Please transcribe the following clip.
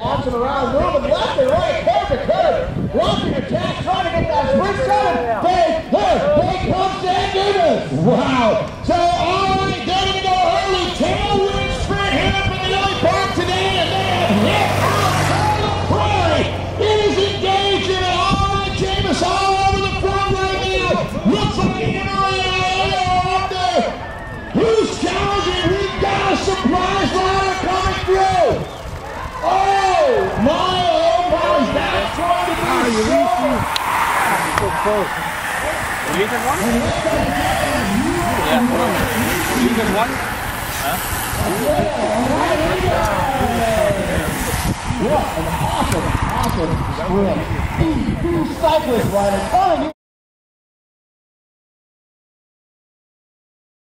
Launching around, moving left and right, curve to curve. Launching attack, trying to get that sprint seven. Big, look, big comes Dan Davis. Wow. Is that going to be you so? Close. You even one? Yeah. You even one? What an awesome, awesome sprint. Two cyclists. Oh,